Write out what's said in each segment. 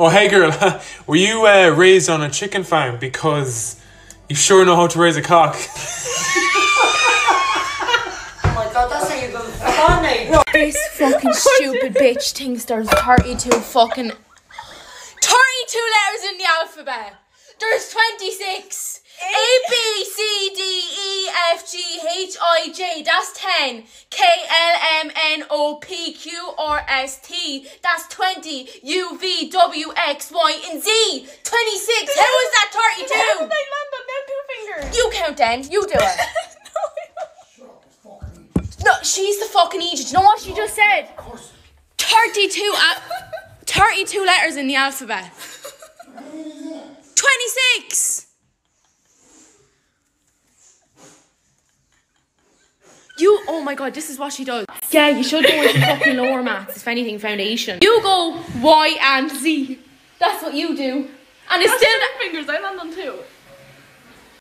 Oh, hey girl, were you uh, raised on a chicken farm? Because you sure know how to raise a cock. Oh my god, that's how not even funny. This fucking stupid bitch thinks there's 32 fucking 32 letters in the alphabet. There's 26. A J. That's 10. K L M N O P Q R S T. That's 20. U V W X Y and Z. 26. How is that 32? How did I land on them two fingers? You count then. You do it. No, she's the fucking Egypt. You know what she just said? 32, al- 32 letters in the alphabet. 26! You, oh my god, this is what she does. Yeah, you should go into fucking lower maths, if anything, foundation. You go Y and Z. That's what you do. And it's That's still, two fingers. I land on two.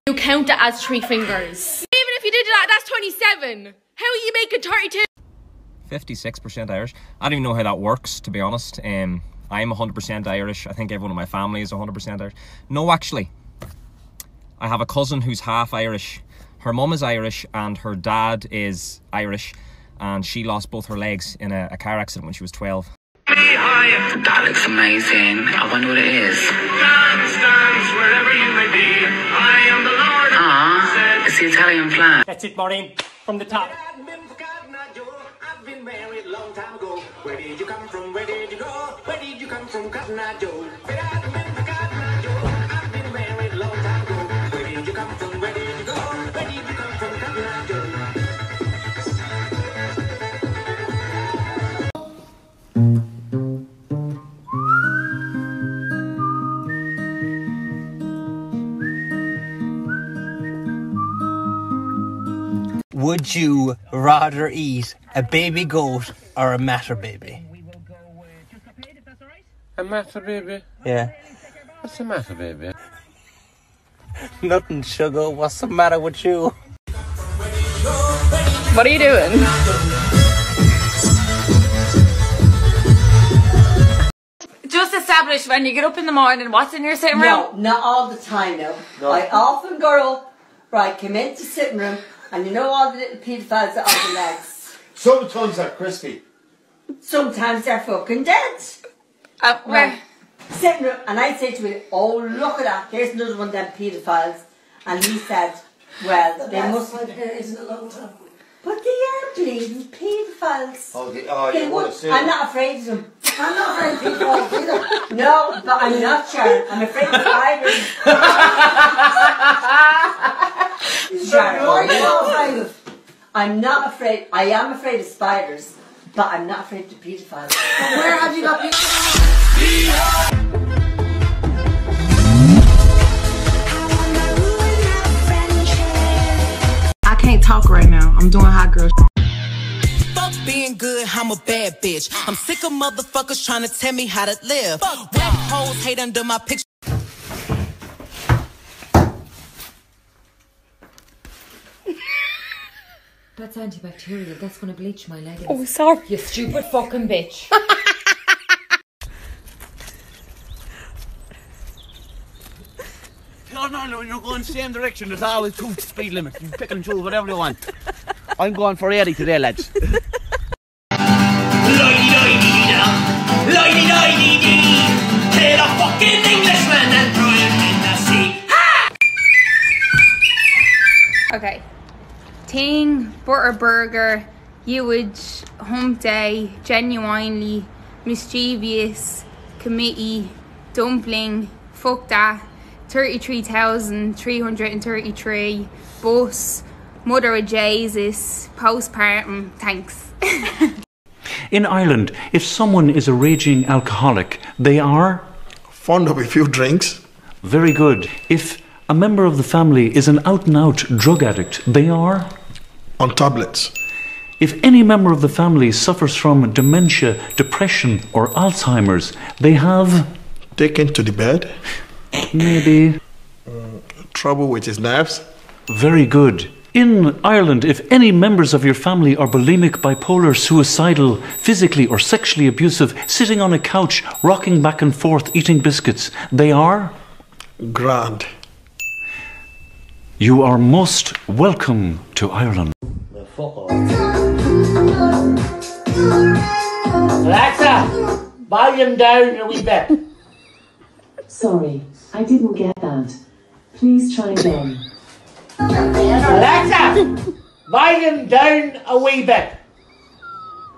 you count it as three fingers. Even if you did that, that's 27. How are you making 32? 56% Irish. I don't even know how that works, to be honest. Um, I'm 100% Irish. I think everyone in my family is 100% Irish. No, actually. I have a cousin who's half Irish. Her mum is Irish and her dad is Irish. And she lost both her legs in a, a car accident when she was 12. That looks amazing. I wonder what it is. Ah, it's the Italian flag. That's it, Maureen. From the top. I've been married a long time ago. Where did you come from? Where did you go? Where did you come from, Cotton Eye Joe? Would you rather eat a baby goat or a matter baby? A matter, baby? Yeah. What's the matter, baby? Nothing, sugar. What's the matter with you? What are you doing? Just establish when you get up in the morning, what's in your sitting room? No, not all the time now. I often go up, right, come into sitting room, and you know all the little pedophiles that are on the legs. Sometimes they're crispy. Sometimes they're fucking dead. Uh, where? Right. Sitting room, and I say to him, oh, look at that, here's another one of them pedophiles. And he said, well, they must... But they are bleeding pedophiles. Oh, the, oh They you would- want to I'm not afraid of them. I'm not afraid of pedophiles either. No, but I'm not sure. I'm afraid of spiders. Sharon, what are you not afraid of? I'm not afraid. I am afraid of spiders, but I'm not afraid of pedophiles. Where have you got pedophiles? I can't talk right now. I'm doing hot girl. Fuck being good, I'm a bad bitch. I'm sick of motherfuckers trying to tell me how to live. Whack hoes hate under my picture. That's antibacterial. That's gonna bleach my leggings. Oh, sorry. You stupid fucking bitch. No, no, no, you're going the same direction. There's always two speed limits. You pick and choose whatever you want. I'm going for 80 today, lads. Kill a fucking Englishman and throw him in the sea. Okay. Ting, butter burger, huge, hump day, genuinely, mischievous, committee, dumpling, fuck that, 33,333, bus, mother of Jesus, postpartum, thanks. In Ireland, if someone is a raging alcoholic, they are fond of a few drinks. Very good. If a member of the family is an out and out drug addict, they are on tablets. If any member of the family suffers from dementia, depression, or Alzheimer's, they have taken to the bed. Maybe mm, trouble with his nerves. Very good. In Ireland, if any members of your family are bulimic, bipolar, suicidal, physically or sexually abusive, sitting on a couch, rocking back and forth, eating biscuits, they are? Grand. You are most welcome to Ireland. Alexa, volume down a wee bit. Sorry, I didn't get that. Please try again. Alexa, volume down a wee bit.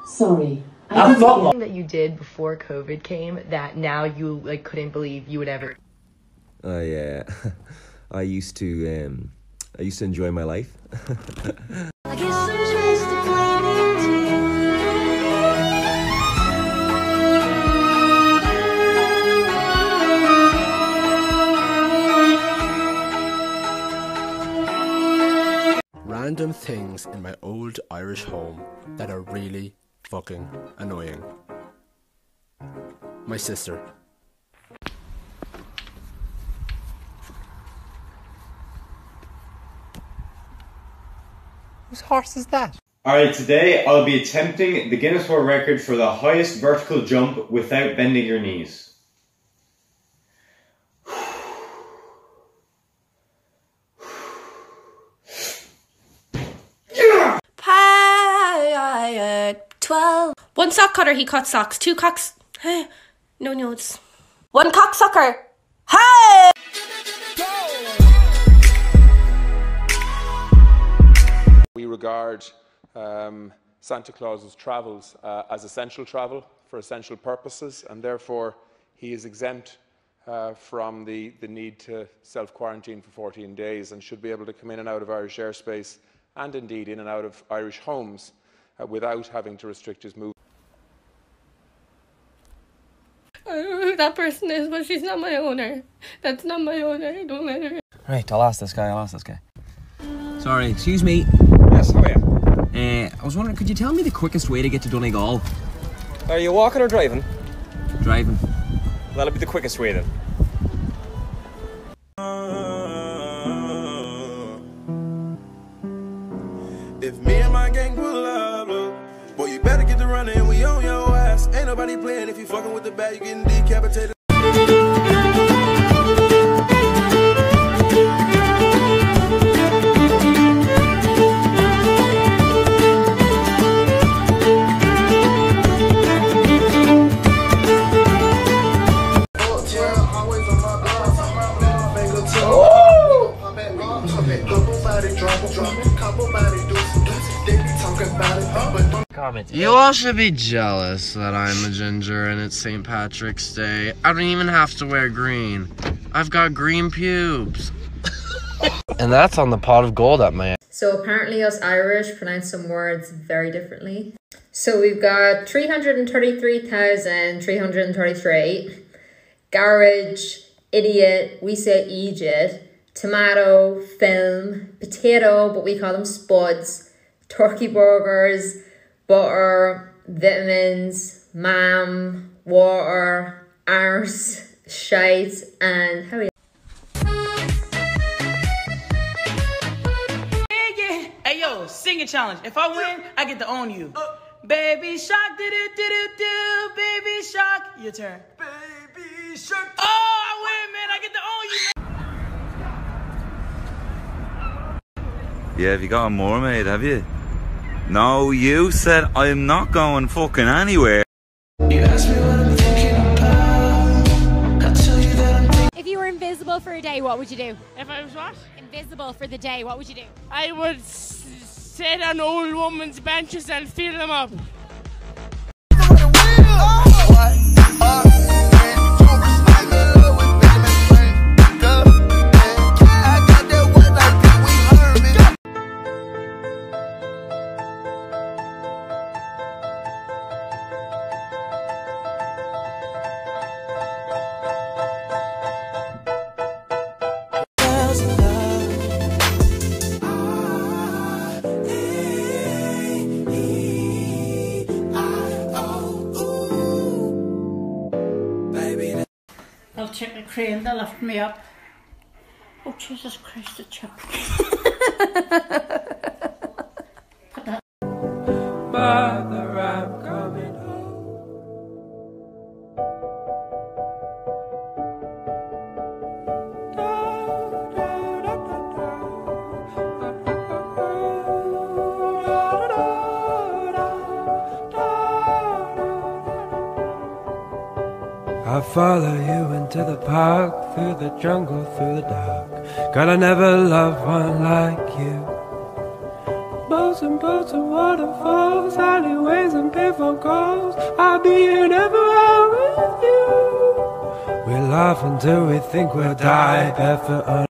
Sorry. A football. that you did before COVID came that now you like couldn't believe you would ever. I yeah, I used to um, I used to enjoy my life. Random things in my old Irish home that are really fucking annoying. My sister. Whose horse is that? Alright, today I'll be attempting the Guinness World Record for the highest vertical jump without bending your knees. Pirate 12. One sock cutter, he cut socks. Two cocks. no notes. One cocksucker. Hey! Regard um, Santa Claus's travels uh, as essential travel for essential purposes, and therefore he is exempt uh, from the, the need to self quarantine for 14 days and should be able to come in and out of Irish airspace and indeed in and out of Irish homes uh, without having to restrict his movement. I don't know who that person is, but she's not my owner. That's not my owner. Don't let her. Right, I'll ask this guy, I'll ask this guy. Sorry, excuse me. Yes, how are you? Uh, I was wondering, could you tell me the quickest way to get to Donegal? Are you walking or driving? Driving. That'll be the quickest way then. If me and my gang pull up, look, boy, you better get to running. We on your ass. Ain't nobody playing. If you fucking with the bat, you getting decapitated. You all should be jealous that I'm a ginger and it's St. Patrick's Day. I don't even have to wear green. I've got green pubes. and that's on the pot of gold at my So apparently us Irish pronounce some words very differently. So we've got 333,333. Garage, idiot, we say Egypt. Tomato, film, potato, but we call them spuds. Turkey burgers, butter, vitamins, mam, water, arse, shite, and how are you? Yeah, yeah. Hey, yo, sing a challenge. If I win, I get to own you. baby shark, do do do do do. Baby shark, your turn. Baby shark. Oh, I win, man. I get to own you. Yeah, have you got more, mate, have you? No, you said I'm not going fucking anywhere. If you were invisible for a day, what would you do? If I was what? Invisible for the day, what would you do? I would s- sit on old woman's benches and fill them up. I'll check the crane, they'll lift me up. Oh, Jesus Christ, the chip. Mother, I'm I follow you into the park, through the jungle, through the dark. God, I never loved one like you. Boats and boats and waterfalls, alleyways and payphone calls. I'll be here never with you. We laugh until we think we'll die, barefoot on